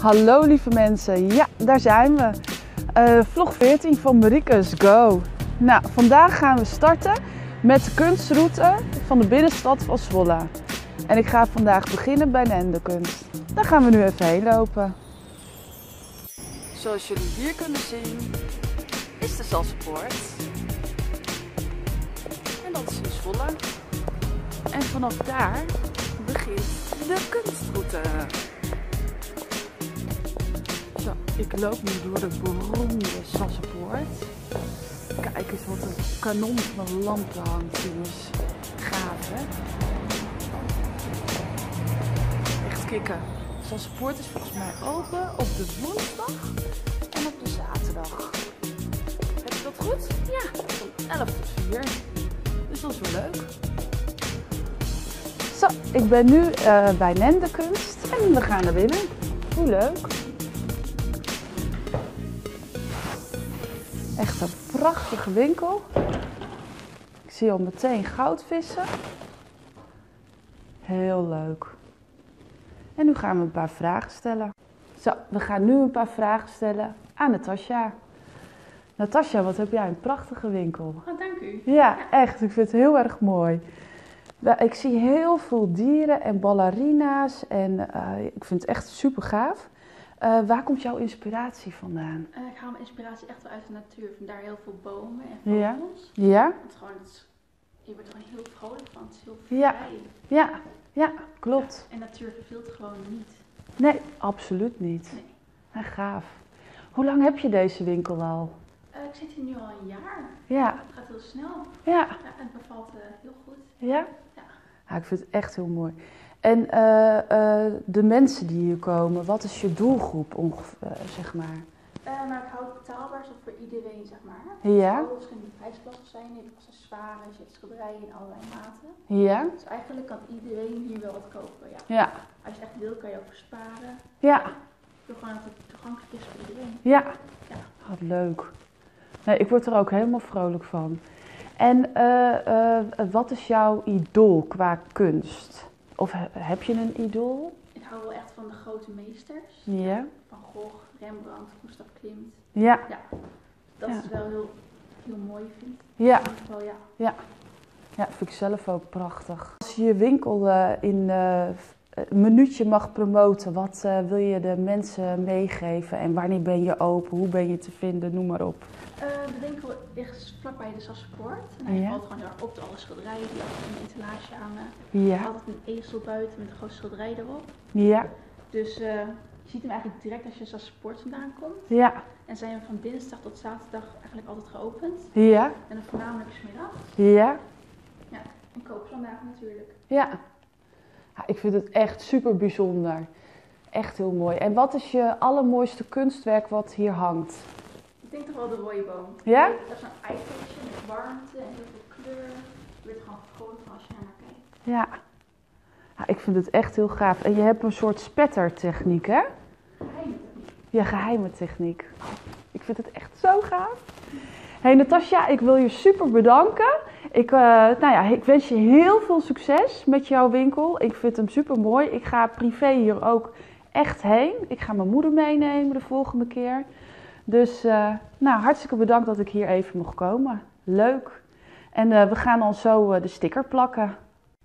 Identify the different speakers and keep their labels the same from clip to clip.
Speaker 1: Hallo lieve mensen, ja daar zijn we. Uh, vlog 14 van Marikus Go. Nou, vandaag gaan we starten met de kunstroute van de binnenstad van Zwolle. En ik ga vandaag beginnen bij Nende Kunst. Daar gaan we nu even heen lopen. Zoals jullie hier kunnen zien, is de Salspoort. En dat is in Zwolle. En vanaf daar begint de kunstroute. Ik loop nu door de beroemde Sassenpoort. Kijk eens wat een kanon van lampen hangt is gaaf, hè? Echt kicken. Sassenpoort is volgens mij open op de woensdag en op de zaterdag. Heb je dat goed? Ja, van 11 tot 4. Dus dat is wel leuk. Zo, ik ben nu uh, bij Nendekunst en we gaan naar binnen. Hoe leuk. Echt een prachtige winkel. Ik zie al meteen goudvissen. Heel leuk. En nu gaan we een paar vragen stellen. Zo, we gaan nu een paar vragen stellen aan Natasja. Natasja, wat heb jij een prachtige winkel.
Speaker 2: Oh, dank u.
Speaker 1: Ja, echt. Ik vind het heel erg mooi. Ik zie heel veel dieren en ballerina's en uh, ik vind het echt super gaaf. Uh, waar komt jouw inspiratie vandaan?
Speaker 2: Uh, ik haal mijn inspiratie echt wel uit de natuur. Vandaar heel veel bomen en vogels.
Speaker 1: Ja? ja?
Speaker 2: Het gewoon, het, je wordt er gewoon heel vrolijk van. Het is heel vrij.
Speaker 1: Ja, ja, ja klopt.
Speaker 2: Ja, en natuur verveelt gewoon niet.
Speaker 1: Nee, absoluut niet. Nee. Ja, gaaf. Hoe lang heb je deze winkel al?
Speaker 2: Uh, ik zit hier nu al een jaar.
Speaker 1: Ja.
Speaker 2: Het gaat heel snel.
Speaker 1: Ja.
Speaker 2: ja en het bevalt heel goed.
Speaker 1: Ja? Ja. ik vind het echt heel mooi. En uh, uh, de mensen die hier komen, wat is je doelgroep ongeveer, zeg maar?
Speaker 2: Uh, nou, ik hou het betaalbaar, zodat voor iedereen, zeg maar.
Speaker 1: Ja.
Speaker 2: Het verschillende prijsklassen zijn. Je hebt accessoires, je hebt schilderijen in allerlei maten.
Speaker 1: Ja.
Speaker 2: Dus eigenlijk kan iedereen hier wel wat kopen, ja.
Speaker 1: Ja.
Speaker 2: Als je echt wil, kan je ook versparen.
Speaker 1: Ja.
Speaker 2: Wil gewoon dat het toegankelijk is voor iedereen.
Speaker 1: Ja.
Speaker 2: ja.
Speaker 1: Wat leuk. Nee, ik word er ook helemaal vrolijk van. En wat is jouw idool qua kunst? Of heb je een idool?
Speaker 2: Ik hou wel echt van de grote meesters.
Speaker 1: Ja.
Speaker 2: Van Gogh, Rembrandt, Gustav Klimt.
Speaker 1: Ja.
Speaker 2: Ja. Dat
Speaker 1: ja.
Speaker 2: is wel heel, heel mooi, vind ik.
Speaker 1: Ja.
Speaker 2: Geval, ja.
Speaker 1: Ja. Ja, vind ik zelf ook prachtig. Als je je winkel uh, in uh, minuutje mag promoten, wat uh, wil je de mensen meegeven? En wanneer ben je open? Hoe ben je te vinden? Noem maar op.
Speaker 2: de winkel ligt vlakbij de Sassenpoort. En hij
Speaker 1: ja.
Speaker 2: valt gewoon erg op door alle schilderijen die altijd de etalage hangen.
Speaker 1: Ja.
Speaker 2: Altijd een ezel buiten met een groot schilderij erop.
Speaker 1: Ja.
Speaker 2: Dus uh, je ziet hem eigenlijk direct als je Sassenpoort vandaan komt.
Speaker 1: Ja.
Speaker 2: En zijn we van dinsdag tot zaterdag eigenlijk altijd geopend.
Speaker 1: Ja.
Speaker 2: En dan voornamelijk smiddag.
Speaker 1: Ja.
Speaker 2: Ja, en koopzondagen natuurlijk.
Speaker 1: Ja. Ja. Ik vind het echt super bijzonder. Echt heel mooi. En wat is je allermooiste kunstwerk wat hier hangt?
Speaker 2: Ik denk toch wel de rooiboom.
Speaker 1: Ja?
Speaker 2: Dat is een eye-catcher met warmte en heel veel kleur. Je wordt gewoon vrolijk van als je naar kijkt.
Speaker 1: Ja. ja. Ik vind het echt heel gaaf. En je hebt een soort spettertechniek, hè?
Speaker 2: Geheime techniek.
Speaker 1: Ja, geheime techniek. Ik vind het echt zo gaaf. Hey Natasja, ik wil je super bedanken. Ik, uh, nou ja, ik wens je heel veel succes met jouw winkel. Ik vind hem super mooi. Ik ga privé hier ook echt heen. Ik ga mijn moeder meenemen de volgende keer. Dus uh, nou, hartstikke bedankt dat ik hier even mocht komen. Leuk. En uh, we gaan dan zo de sticker plakken.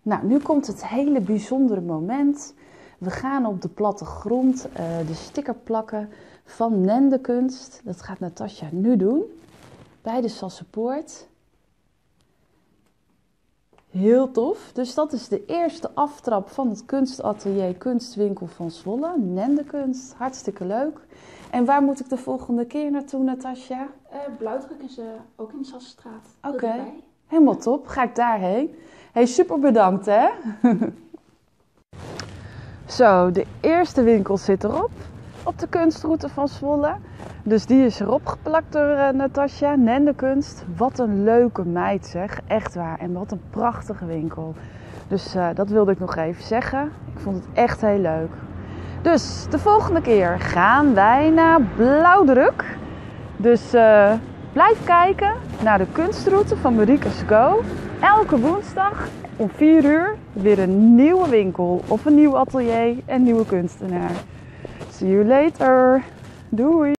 Speaker 1: Nou, nu komt het hele bijzondere moment. We gaan op de platte grond de sticker plakken van Nende Kunst. Dat gaat Natasja nu doen. Bij de Sassenpoort. Heel tof. Dus dat is de eerste aftrap van het kunstatelier Kunstwinkel van Zwolle. Nende Kunst. Hartstikke leuk. En waar moet ik de volgende keer naartoe, Natasja?
Speaker 2: Uh, Blauwdruk is uh, ook in de Sassenstraat.
Speaker 1: Oké, okay. helemaal top. Ga ik daarheen. Hey, super bedankt hè. Zo, de eerste winkel zit erop. Op de kunstroute van Zwolle. Dus die is erop geplakt door uh, Natasja, Nende Kunst. Wat een leuke meid zeg, echt waar. En wat een prachtige winkel. Dus uh, dat wilde ik nog even zeggen. Ik vond het echt heel leuk. Dus de volgende keer gaan wij naar Blauwdruk. Dus uh, blijf kijken naar de kunstroute van Marica's Go. Elke woensdag om 4 uur weer een nieuwe winkel of een nieuw atelier en nieuwe kunstenaar. See you later. Doei!